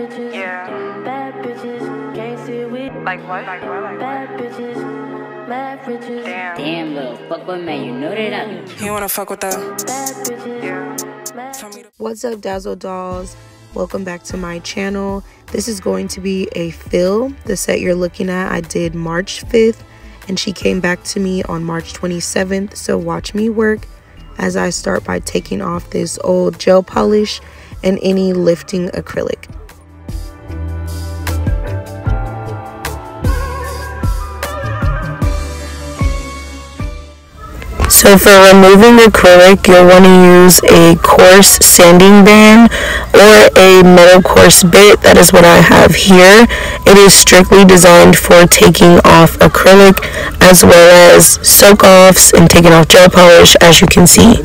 bitches. Yeah. Bad bitches. Can't see with Like what? Like what? Like bad bitches. Mad riches. Damn. Damn, little fuckboy man, you know that I be You wanna fuck with that? Bad bitches. Yeah. Mad Tell me to- What's up, Dazzle Dolls? Welcome back to my channel. This is going to be a fill. The set you're looking at, I did March 5th, and she came back to me on March 27th. So watch me work as I start by taking off this old gel polish and any lifting acrylic. So for removing acrylic, you'll want to use a coarse sanding band or a metal coarse bit. That is what I have here. It is strictly designed for taking off acrylic as well as soak offs and taking off gel polish as you can see.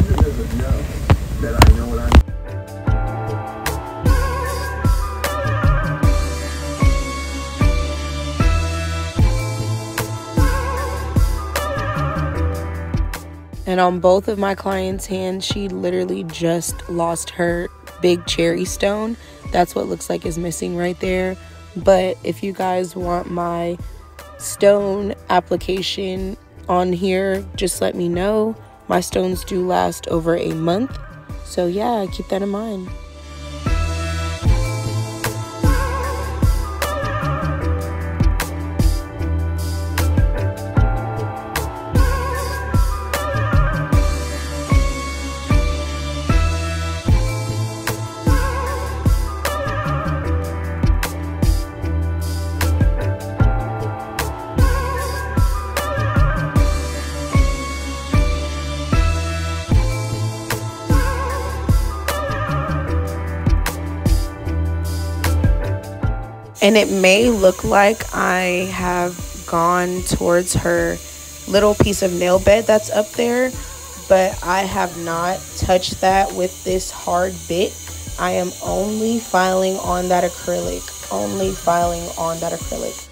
And on both of my clients' hands, she literally just lost her big cherry stone. That's what looks like is missing right there. But if you guys want my stone application on here, just let me know. My stones do last over a month. So, yeah, keep that in mind. And it may look like I have gone towards her little piece of nail bed that's up there, but I have not touched that with this hard bit. I am only filing on that acrylic, only filing on that acrylic.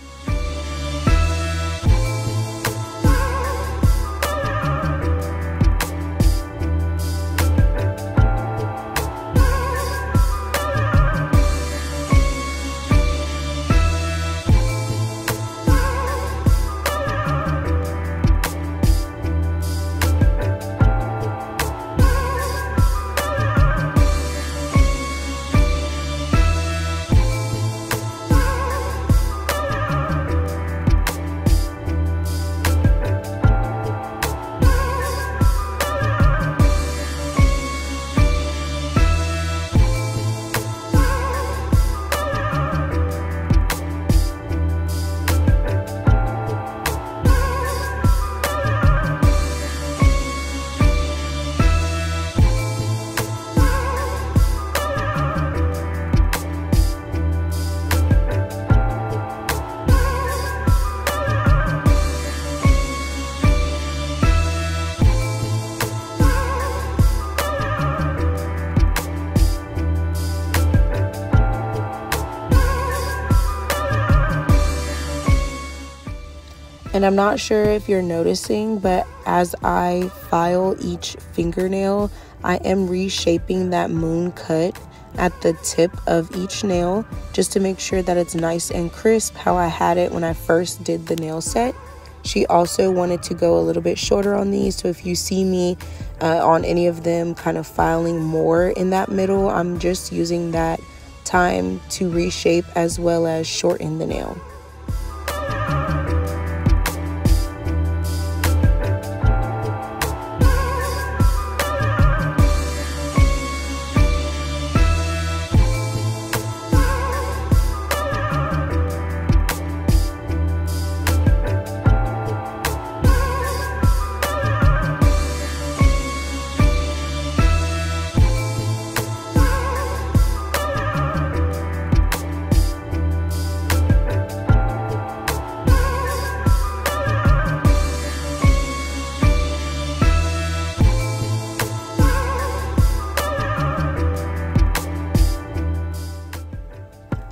And I'm not sure if you're noticing, but as I file each fingernail, I am reshaping that moon cut at the tip of each nail just to make sure that it's nice and crisp how I had it when I first did the nail set. She also wanted to go a little bit shorter on these, so if you see me uh, on any of them kind of filing more in that middle, I'm just using that time to reshape as well as shorten the nail.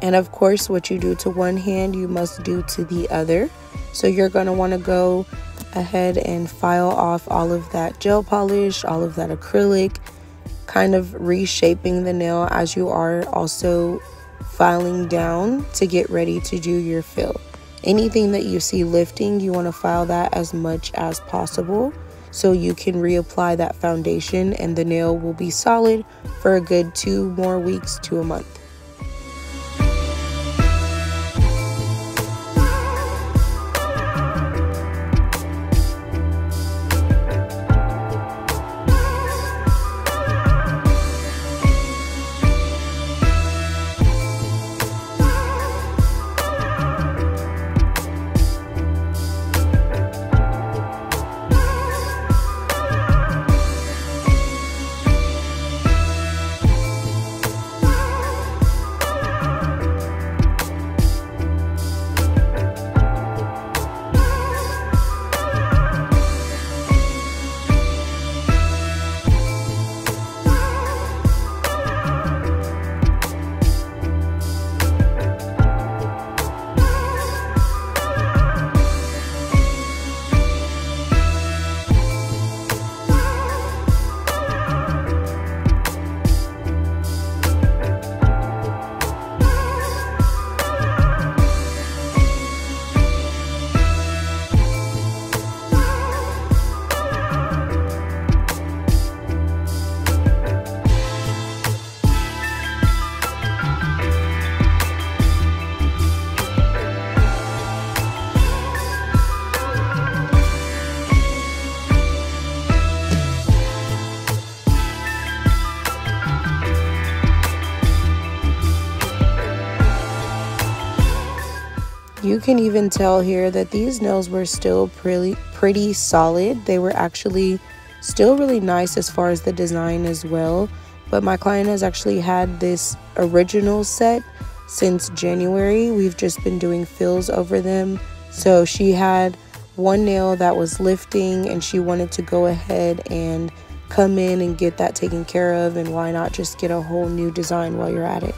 And of course, what you do to one hand, you must do to the other. So you're going to want to go ahead and file off all of that gel polish, all of that acrylic, kind of reshaping the nail as you are also filing down to get ready to do your fill. Anything that you see lifting, you want to file that as much as possible so you can reapply that foundation and the nail will be solid for a good two more weeks to a month. Can even tell here that these nails were still pretty pretty solid. They were actually still really nice as far as the design as well. But my client has actually had this original set since January. We've just been doing fills over them. So she had one nail that was lifting and she wanted to go ahead and come in and get that taken care of and why not just get a whole new design while you're at it.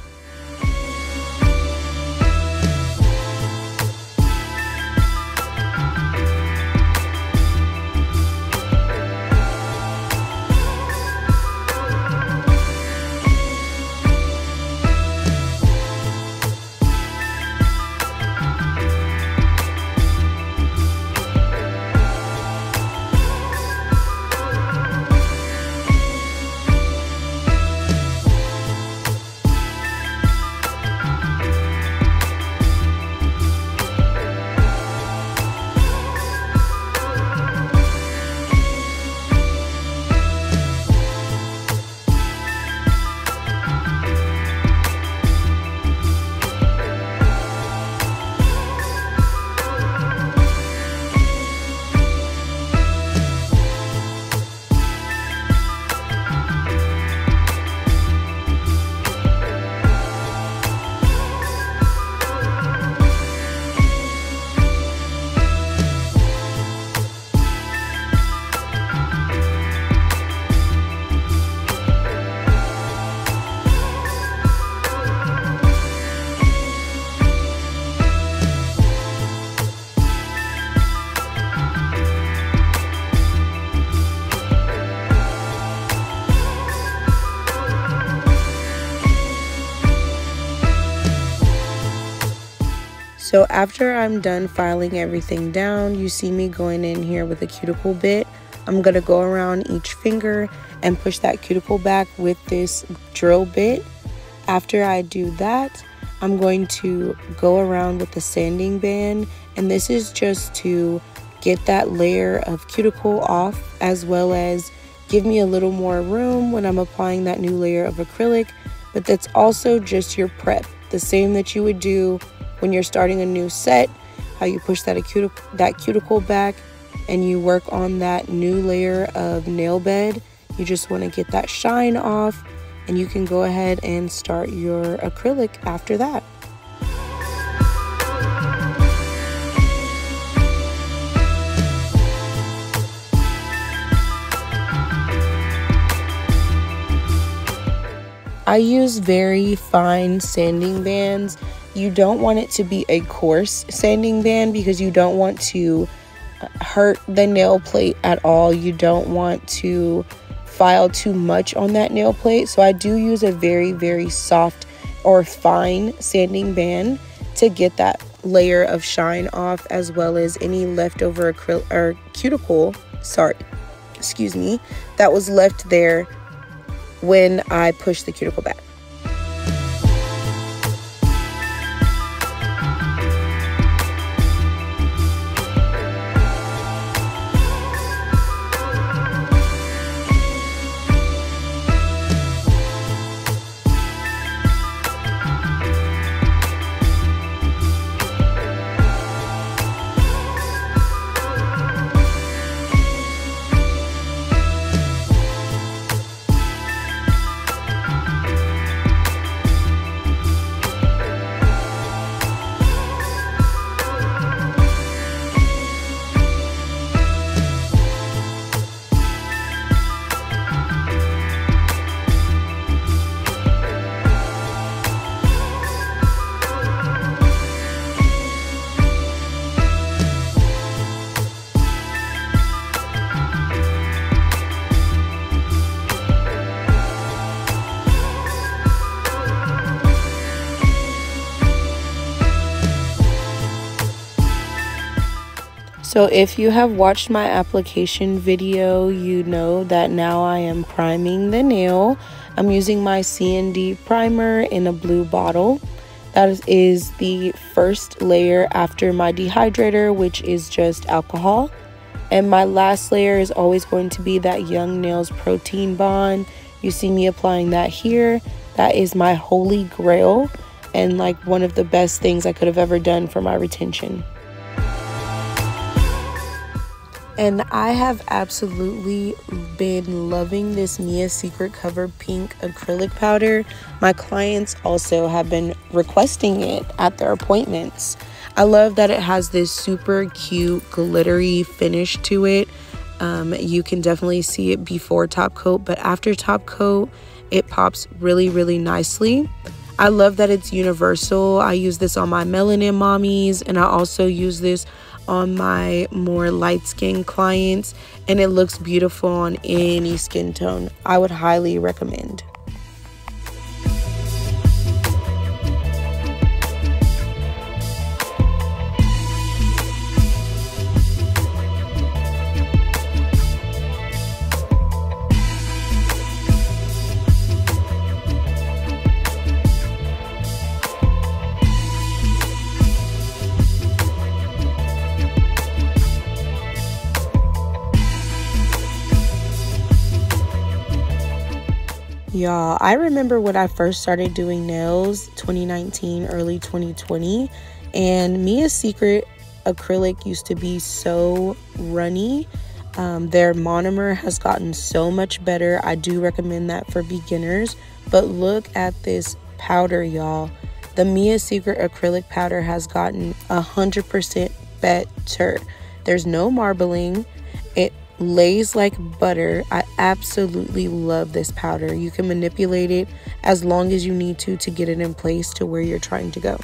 So after I'm done filing everything down, you see me going in here with a cuticle bit. I'm going to go around each finger and push that cuticle back with this drill bit. After I do that, I'm going to go around with the sanding band and this is just to get that layer of cuticle off as well as give me a little more room when I'm applying that new layer of acrylic but that's also just your prep the same that you would do when you're starting a new set, how you push that that cuticle back and you work on that new layer of nail bed. You just want to get that shine off and you can go ahead and start your acrylic after that. I use very fine sanding bands you don't want it to be a coarse sanding band because you don't want to uh, hurt the nail plate at all. You don't want to file too much on that nail plate. So I do use a very, very soft or fine sanding band to get that layer of shine off as well as any leftover acrylic or cuticle, sorry, excuse me, that was left there when I pushed the cuticle back. So if you have watched my application video, you know that now I am priming the nail. I'm using my CND primer in a blue bottle. That is the first layer after my dehydrator, which is just alcohol. And my last layer is always going to be that Young Nails Protein Bond. You see me applying that here. That is my holy grail and like one of the best things I could have ever done for my retention. And I have absolutely been loving this Mia Secret Cover Pink acrylic powder. My clients also have been requesting it at their appointments. I love that it has this super cute glittery finish to it. Um, you can definitely see it before top coat, but after top coat, it pops really, really nicely. I love that it's universal. I use this on my melanin mommies, and I also use this on my more light skin clients and it looks beautiful on any skin tone. I would highly recommend. Y'all, I remember when I first started doing nails 2019, early 2020, and Mia's Secret acrylic used to be so runny. Um, their monomer has gotten so much better. I do recommend that for beginners. But look at this powder, y'all. The Mia Secret acrylic powder has gotten 100% better. There's no marbling. It lays like butter. I absolutely love this powder. You can manipulate it as long as you need to to get it in place to where you're trying to go.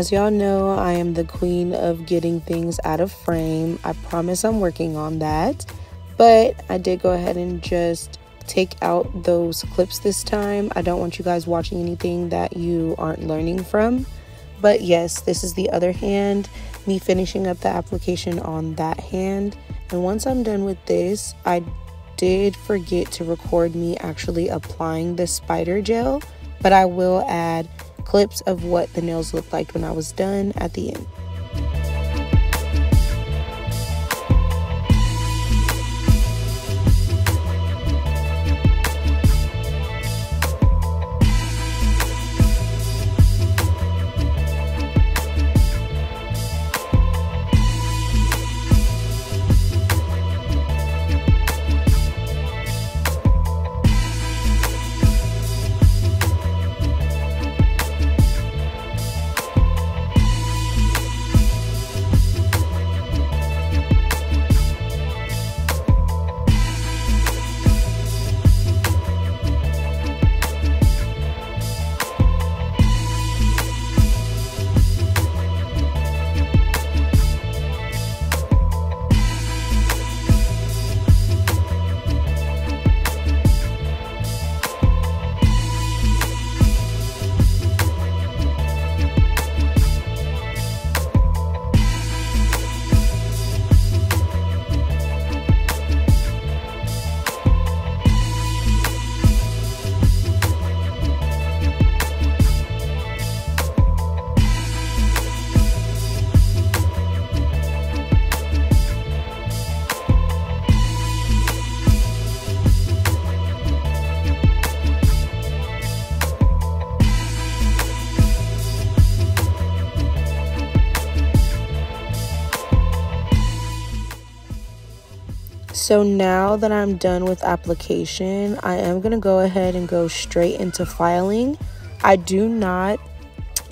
As y'all know, I am the queen of getting things out of frame. I promise I'm working on that. But I did go ahead and just take out those clips this time. I don't want you guys watching anything that you aren't learning from. But yes, this is the other hand, me finishing up the application on that hand. And once I'm done with this, I did forget to record me actually applying the spider gel, but I will add clips of what the nails looked like when I was done at the end. So now that I'm done with application, I am going to go ahead and go straight into filing. I do not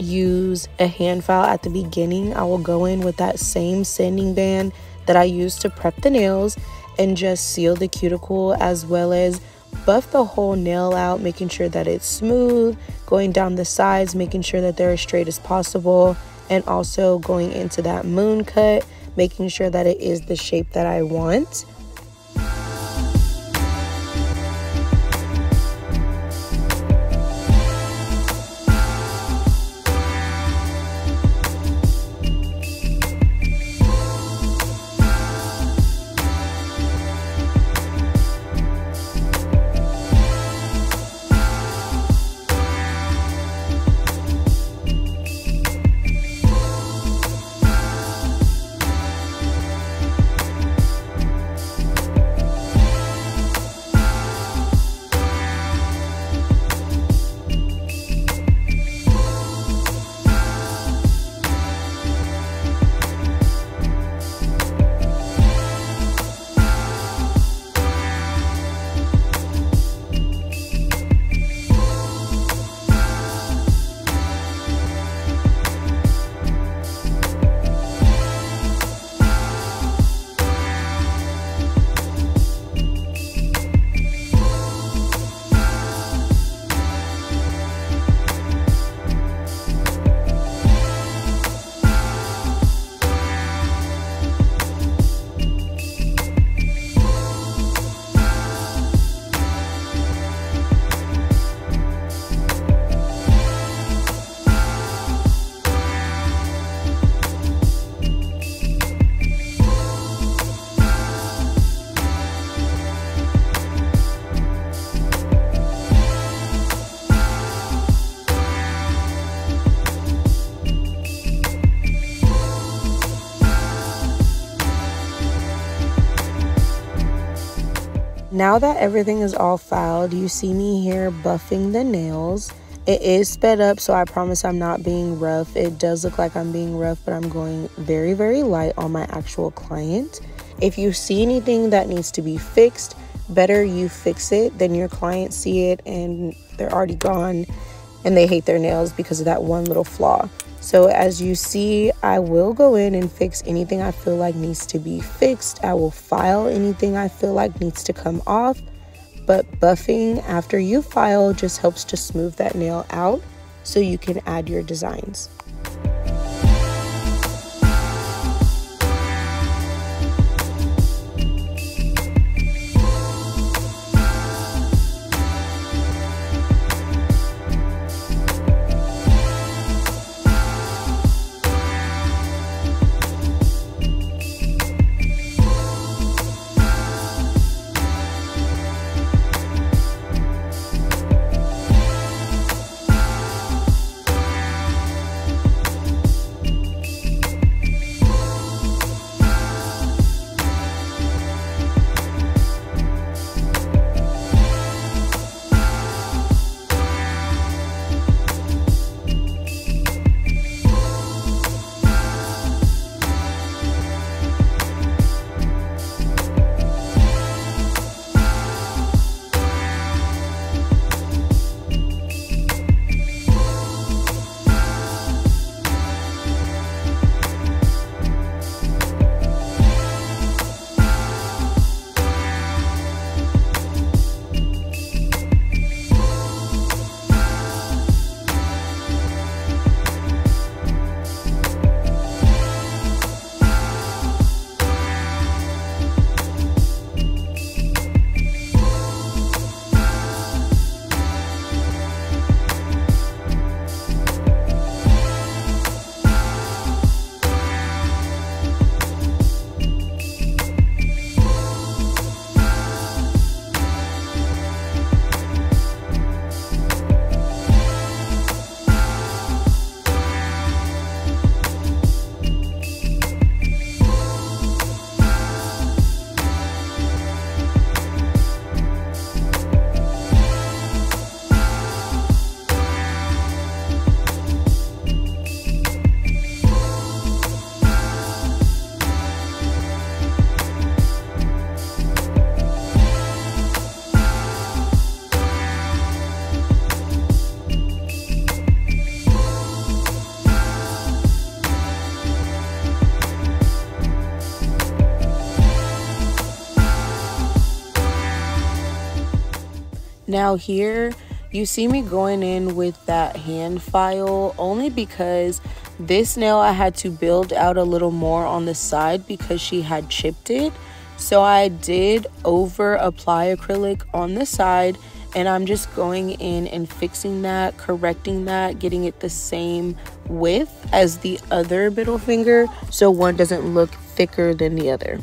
use a hand file at the beginning. I will go in with that same sanding band that I used to prep the nails and just seal the cuticle as well as buff the whole nail out, making sure that it's smooth, going down the sides, making sure that they're as straight as possible, and also going into that moon cut, making sure that it is the shape that I want. Now that everything is all filed, you see me here buffing the nails. It is sped up, so I promise I'm not being rough. It does look like I'm being rough, but I'm going very, very light on my actual client. If you see anything that needs to be fixed, better you fix it than your client see it and they're already gone and they hate their nails because of that one little flaw. So as you see, I will go in and fix anything I feel like needs to be fixed. I will file anything I feel like needs to come off. But buffing after you file just helps to smooth that nail out so you can add your designs. Now here, you see me going in with that hand file only because this nail I had to build out a little more on the side because she had chipped it. So I did over apply acrylic on the side and I'm just going in and fixing that, correcting that, getting it the same width as the other middle finger so one doesn't look thicker than the other.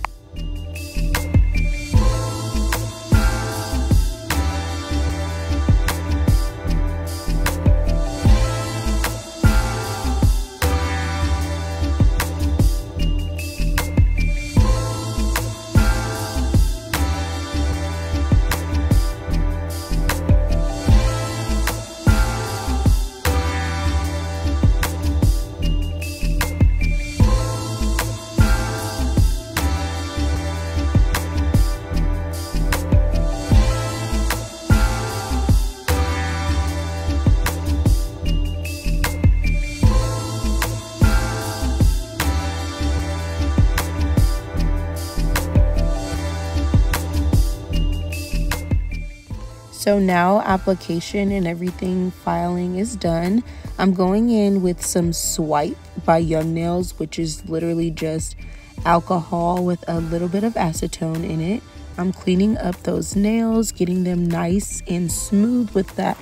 So now application and everything filing is done. I'm going in with some Swipe by Young Nails, which is literally just alcohol with a little bit of acetone in it. I'm cleaning up those nails, getting them nice and smooth with that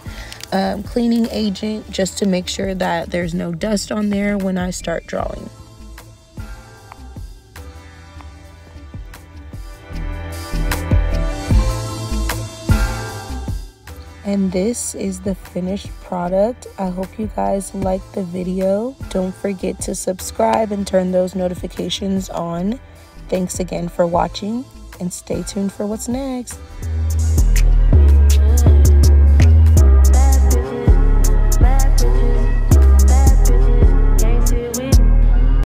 um, cleaning agent just to make sure that there's no dust on there when I start drawing. And this is the finished product. I hope you guys liked the video. Don't forget to subscribe and turn those notifications on. Thanks again for watching and stay tuned for what's next